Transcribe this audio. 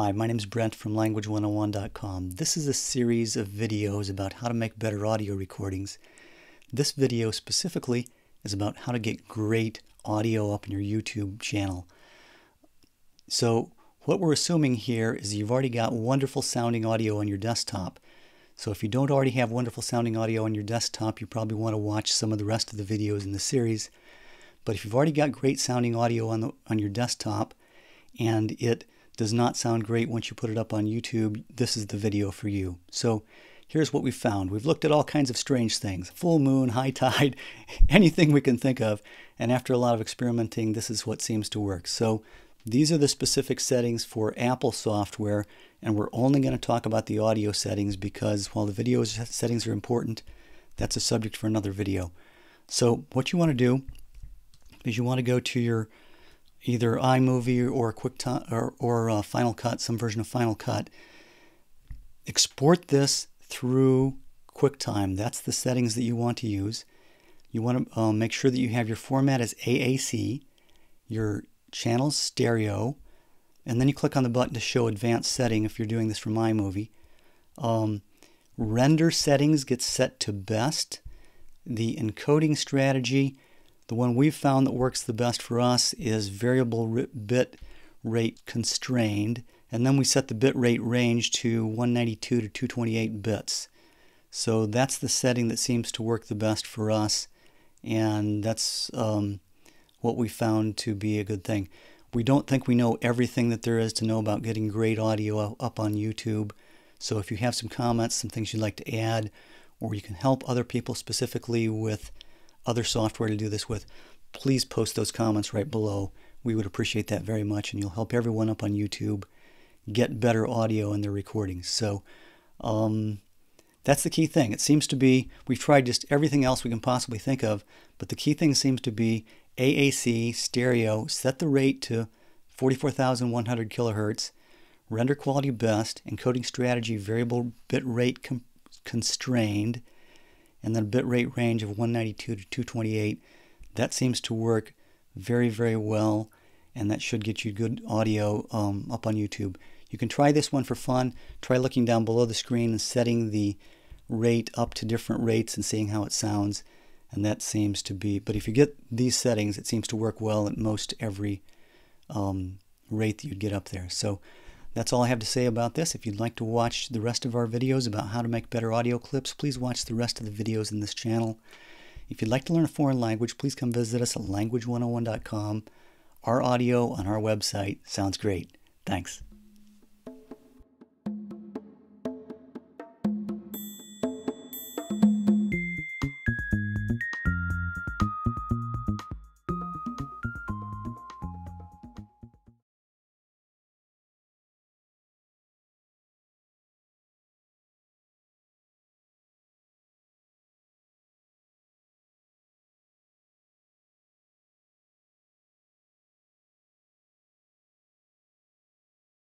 Hi, my name is Brent from Language101.com. This is a series of videos about how to make better audio recordings. This video specifically is about how to get great audio up in your YouTube channel. So what we're assuming here is you've already got wonderful sounding audio on your desktop. So if you don't already have wonderful sounding audio on your desktop, you probably want to watch some of the rest of the videos in the series. But if you've already got great sounding audio on, the, on your desktop and it does not sound great once you put it up on YouTube, this is the video for you. So here's what we found. We've looked at all kinds of strange things full moon, high tide, anything we can think of. And after a lot of experimenting, this is what seems to work. So these are the specific settings for Apple software, and we're only going to talk about the audio settings because while the video settings are important, that's a subject for another video. So what you want to do is you want to go to your either iMovie or QuickTime or, or uh, Final Cut, some version of Final Cut. Export this through QuickTime. That's the settings that you want to use. You want to uh, make sure that you have your format as AAC, your channel stereo, and then you click on the button to show advanced setting if you're doing this from iMovie. Um, render settings get set to best. The encoding strategy the one we've found that works the best for us is variable bit rate constrained, and then we set the bit rate range to 192 to 228 bits. So that's the setting that seems to work the best for us, and that's um, what we found to be a good thing. We don't think we know everything that there is to know about getting great audio up on YouTube. So if you have some comments, some things you'd like to add, or you can help other people specifically with other software to do this with, please post those comments right below. We would appreciate that very much, and you'll help everyone up on YouTube get better audio in their recordings. So um, that's the key thing. It seems to be, we've tried just everything else we can possibly think of, but the key thing seems to be AAC, stereo, set the rate to 44,100 kilohertz, render quality best, encoding strategy variable bit rate constrained, and then a bitrate range of 192 to 228. That seems to work very, very well, and that should get you good audio um, up on YouTube. You can try this one for fun. Try looking down below the screen and setting the rate up to different rates and seeing how it sounds. And that seems to be, but if you get these settings, it seems to work well at most every um, rate that you'd get up there. So that's all I have to say about this. If you'd like to watch the rest of our videos about how to make better audio clips, please watch the rest of the videos in this channel. If you'd like to learn a foreign language, please come visit us at language101.com. Our audio on our website sounds great. Thanks.